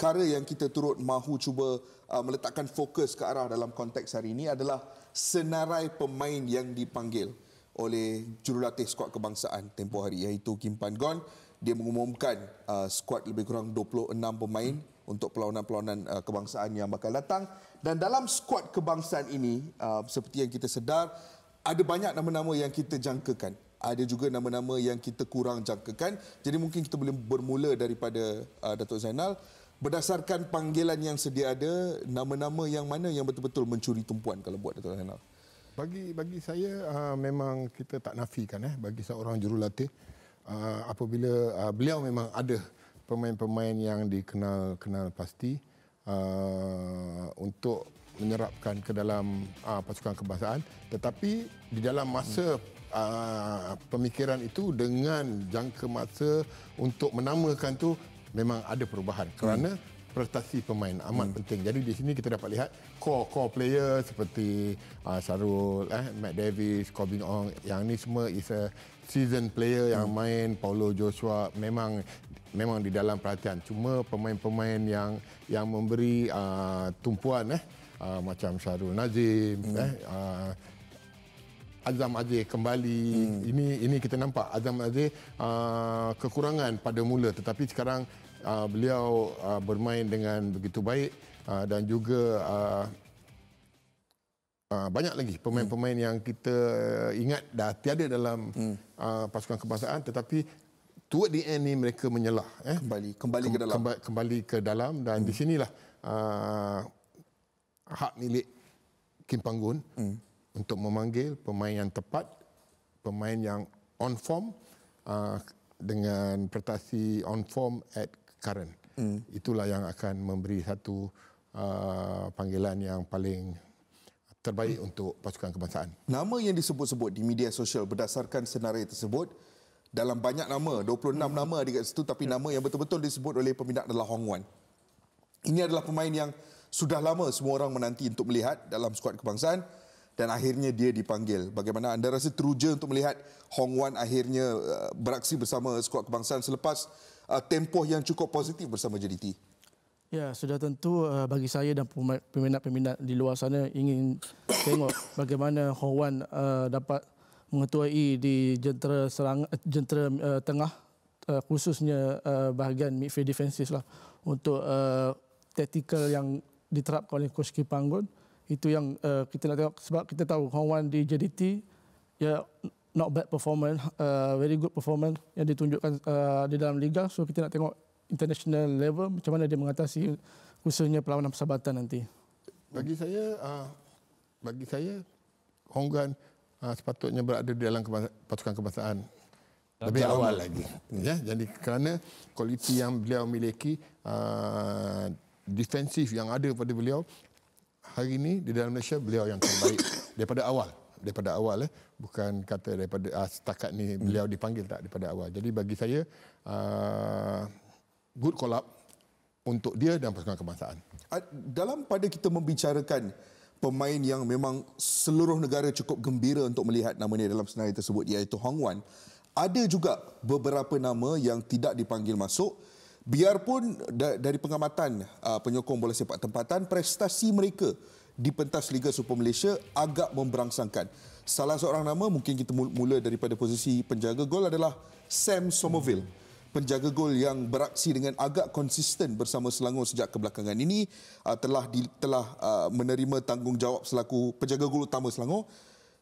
perkara yang kita turut mahu cuba uh, meletakkan fokus ke arah dalam konteks hari ini adalah senarai pemain yang dipanggil oleh jurulatih skuad kebangsaan tempoh hari iaitu Kim Pan Gon. Dia mengumumkan uh, skuad lebih kurang 26 pemain untuk perlawanan-perlawanan uh, kebangsaan yang bakal datang. Dan dalam skuad kebangsaan ini uh, seperti yang kita sedar ada banyak nama-nama yang kita jangkakan. Ada juga nama-nama yang kita kurang jangkakan. Jadi mungkin kita boleh bermula daripada uh, Datuk Zainal berdasarkan panggilan yang sedia ada nama-nama yang mana yang betul-betul mencuri tumpuan kalau buat Datuk Zainal bagi bagi saya uh, memang kita tak nafikan eh bagi seorang jurulatih uh, apabila uh, beliau memang ada pemain-pemain yang dikenal kenal pasti uh, untuk menyerapkan ke dalam uh, pasukan kebangsaan. Tetapi di dalam masa uh, pemikiran itu dengan jangka masa untuk menamakan tu memang ada perubahan kerana hmm prestasi pemain amat hmm. penting. Jadi di sini kita dapat lihat core core player seperti uh, Sarul, eh, Matt Davis, Corbin Ong yang ni semua is a season player yang hmm. main Paulo Joshua memang memang di dalam perhatian. Cuma pemain-pemain yang yang memberi uh, tumpuan eh uh, macam Sarul Nazim hmm. eh uh, Azam Aziz kembali hmm. ini ini kita nampak Azam Aziz uh, kekurangan pada mula tetapi sekarang uh, beliau uh, bermain dengan begitu baik uh, dan juga uh, uh, banyak lagi pemain-pemain hmm. yang kita ingat dah tiada dalam hmm. uh, pasukan kebangsaan tetapi toward the end ni mereka menyelah eh kembali kembali ke dalam kembali, kembali ke dalam dan hmm. di sinilah uh, hak milik Kim Panggun hmm. untuk memanggil pemain yang tepat pemain yang on form uh, dengan prestasi on form at current. Hmm. Itulah yang akan memberi satu uh, panggilan yang paling terbaik hmm. untuk pasukan kebangsaan. Nama yang disebut-sebut di media sosial berdasarkan senarai tersebut dalam banyak nama, 26 hmm. nama di situ tapi nama yang betul-betul disebut oleh peminat adalah Hong Wan. Ini adalah pemain yang sudah lama semua orang menanti untuk melihat dalam skuad kebangsaan dan akhirnya dia dipanggil. Bagaimana anda rasa teruja untuk melihat Hong Wan akhirnya uh, beraksi bersama skuad kebangsaan selepas uh, tempoh yang cukup positif bersama JDT? Ya, sudah tentu uh, bagi saya dan peminat-peminat di luar sana ingin tengok bagaimana Hong Wan dapat mengetuai di jentera serang uh, jentera tengah khususnya bahagian midfield defensive lah untuk uh, tactical yang diterapkan oleh coach Kipanggun itu yang uh, kita nak tengok sebab kita tahu Hong Wan di JDT ya not bad performance, uh, very good performance yang ditunjukkan uh, di dalam liga. So kita nak tengok international level macam mana dia mengatasi khususnya perlawanan persahabatan nanti. Bagi saya, uh, bagi saya Honggan uh, sepatutnya berada di dalam pasukan kebangsaan lebih awal lagi. Ya, jadi kerana kualiti yang beliau miliki, uh, defensif yang ada pada beliau hari ini di dalam Malaysia beliau yang terbaik daripada awal. Daripada awal eh. Bukan kata daripada uh, setakat ni hmm. beliau dipanggil tak daripada awal. Jadi bagi saya uh, good call up untuk dia dan pasukan kebangsaan. Dalam pada kita membicarakan pemain yang memang seluruh negara cukup gembira untuk melihat namanya dalam senarai tersebut iaitu Hong Wan ada juga beberapa nama yang tidak dipanggil masuk biarpun dari pengamatan uh, penyokong bola sepak tempatan prestasi mereka di pentas Liga Super Malaysia agak memberangsangkan. Salah seorang nama mungkin kita mula daripada posisi penjaga gol adalah Sam Somerville. Penjaga gol yang beraksi dengan agak konsisten bersama Selangor sejak kebelakangan ini uh, telah telah uh, menerima tanggungjawab selaku penjaga gol utama Selangor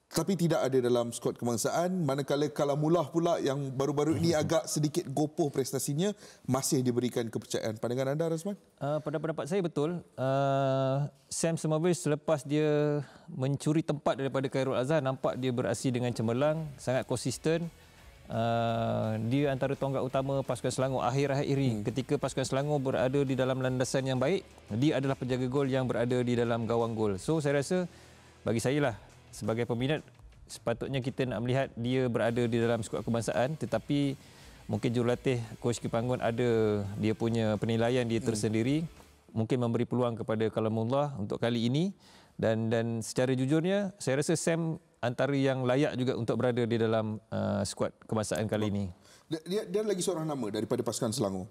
tapi tidak ada dalam skuad kebangsaan. Manakala Kalamullah pula yang baru-baru ini agak sedikit gopoh prestasinya masih diberikan kepercayaan. Pandangan anda Rasman uh, pada pendapat saya betul. Uh, Sam Semovich selepas dia mencuri tempat daripada Khairul Azhar nampak dia beraksi dengan cemerlang sangat konsisten. Uh, dia antara tonggak utama pasukan Selangor akhir-akhir ini. Hmm. ketika pasukan Selangor berada di dalam landasan yang baik dia adalah penjaga gol yang berada di dalam gawang gol. So saya rasa bagi saya lah sebagai peminat sepatutnya kita nak melihat dia berada di dalam skuad kebangsaan tetapi mungkin jurulatih coach Kipanggun ada dia punya penilaian dia hmm. tersendiri hmm. mungkin memberi peluang kepada Kalamullah untuk kali ini dan dan secara jujurnya saya rasa Sam antara yang layak juga untuk berada di dalam uh, skuad kebangsaan kali ini dia, dia lagi seorang nama daripada pasukan Selangor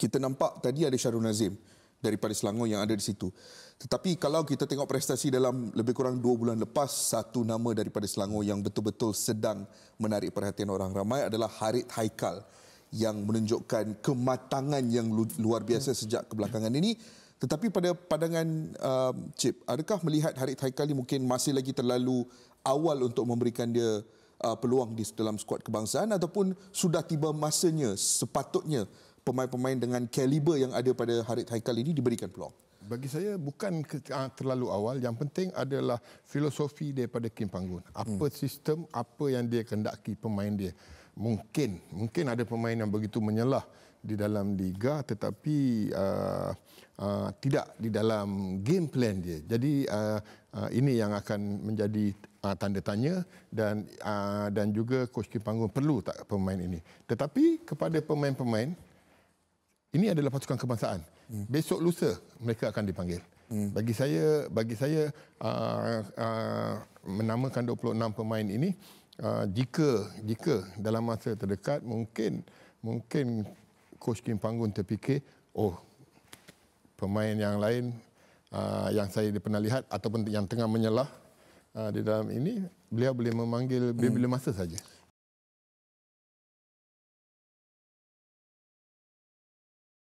kita nampak tadi ada Syarul Nazim daripada Selangor yang ada di situ. Tetapi kalau kita tengok prestasi dalam lebih kurang dua bulan lepas, satu nama daripada Selangor yang betul-betul sedang menarik perhatian orang ramai adalah Harit Haikal yang menunjukkan kematangan yang luar biasa sejak kebelakangan ini. Tetapi pada pandangan uh, Chip, adakah melihat Harit Haikal ini mungkin masih lagi terlalu awal untuk memberikan dia uh, peluang di dalam skuad kebangsaan ataupun sudah tiba masanya sepatutnya pemain-pemain dengan kaliber yang ada pada Harit Haikal ini diberikan peluang? Bagi saya bukan ah, terlalu awal. Yang penting adalah filosofi daripada Kim Panggun. Apa hmm. sistem, apa yang dia kendaki pemain dia. Mungkin, mungkin ada pemain yang begitu menyelah di dalam liga tetapi uh, uh, tidak di dalam game plan dia. Jadi uh, uh, ini yang akan menjadi uh, tanda tanya dan uh, dan juga coach Kim Panggun perlu tak pemain ini. Tetapi kepada pemain-pemain ini adalah pasukan kebangsaan. Hmm. Besok lusa mereka akan dipanggil. Hmm. Bagi saya bagi saya uh, uh, menamakan 26 pemain ini uh, jika jika dalam masa terdekat mungkin mungkin coach Kim Panggun terfikir oh pemain yang lain uh, yang saya pernah lihat ataupun yang tengah menyelah uh, di dalam ini beliau boleh memanggil hmm. bila masa saja.